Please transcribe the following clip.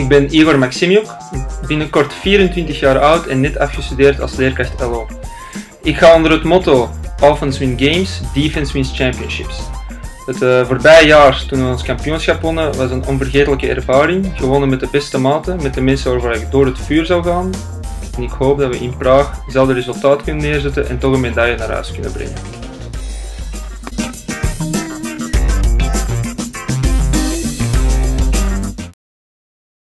Ik ben Igor Maximiuk, binnenkort 24 jaar oud en net afgestudeerd als leerkracht LO. Ik ga onder het motto Offense win games, defense wins championships. Het uh, voorbije jaar, toen we ons kampioenschap wonnen, was een onvergetelijke ervaring. Gewonnen met de beste maten, met de mensen waarvoor ik door het vuur zou gaan. En ik hoop dat we in Praag hetzelfde resultaat kunnen neerzetten en toch een medaille naar huis kunnen brengen.